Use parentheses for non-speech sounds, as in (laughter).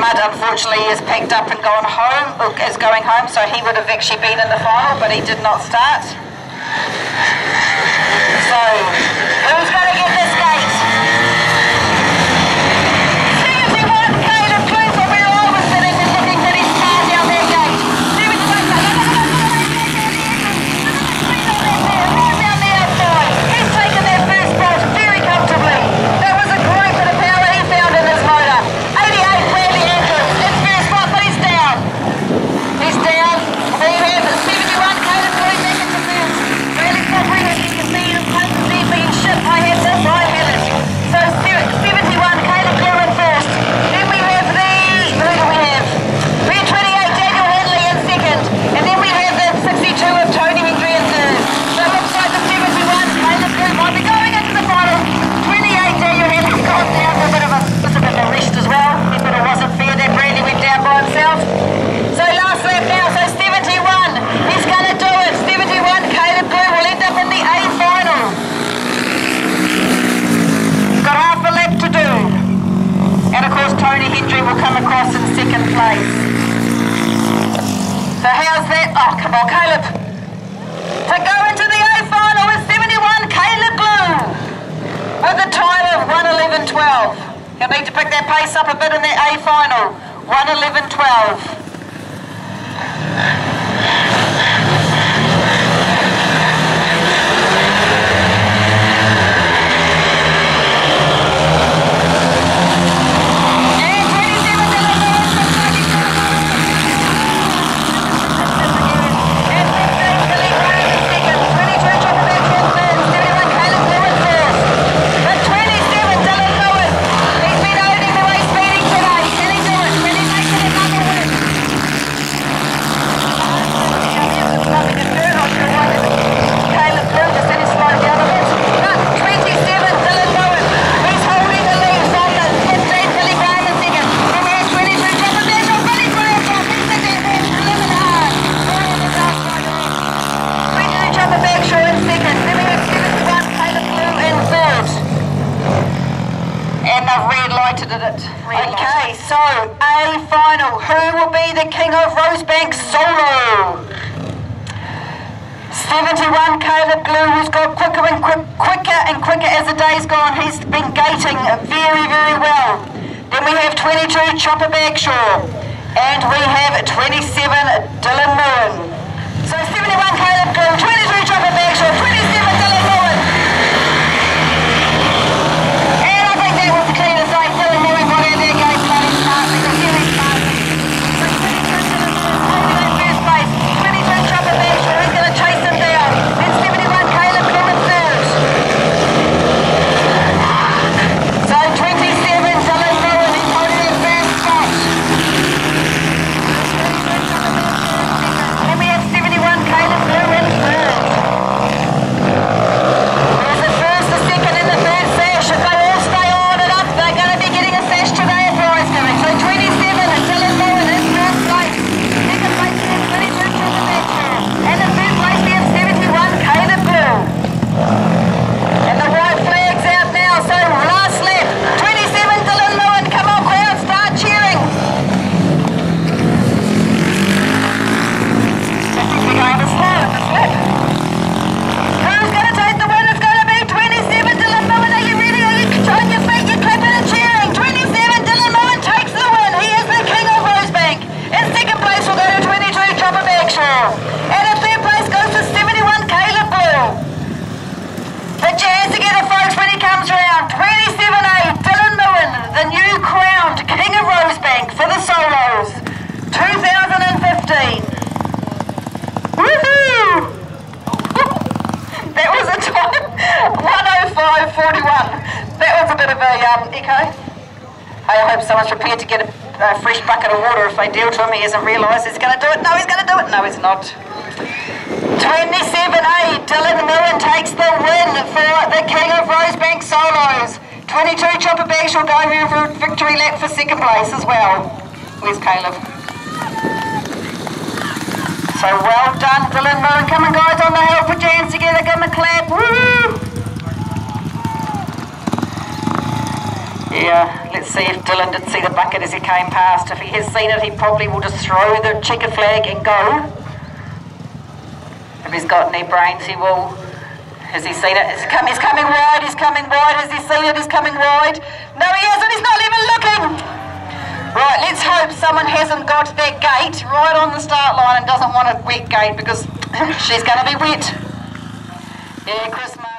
Mudd, unfortunately, is picked up and gone home, is going home, so he would have actually been in the final, but he did not start. taken place. So how's that? Oh, come on, Caleb. To go into the A final with 71, Caleb Blue, with a time of 111.12. He'll need to pick that pace up a bit in that A final, 111.12. I've red lighted it. Red okay, so A final. Who will be the king of Rosebank solo? 71 Caleb Glue, who's got quicker and quicker and quicker as the day's gone. He's been gating very, very well. Then we have 22 Chopper Bagshaw. And we have 27 Dylan Moon. So 71 Caleb Glue, 41. That was a bit of a um, echo. I hope someone's prepared to get a, a fresh bucket of water if they deal to him. He hasn't realised he's going to do it. No, he's going to do it. No, he's not. 27A, Dylan Millen takes the win for the King of Rosebank Solos. 22 Chopper Bash will go here for victory lap for second place as well. Where's Caleb? So well done, Dylan Millen. Come on, guys, on the hill, put your hands together, give him a clap. Woo! Yeah, let's see if Dylan did see the bucket as he came past. If he has seen it, he probably will just throw the checker flag and go. If he's got any brains, he will. Has he seen it? He's, come, he's coming wide, he's coming wide. Has he seen it? He's coming wide. No, he hasn't, he's not even looking. Right, let's hope someone hasn't got that gate right on the start line and doesn't want a wet gate because (laughs) she's going to be wet. Yeah, Christmas.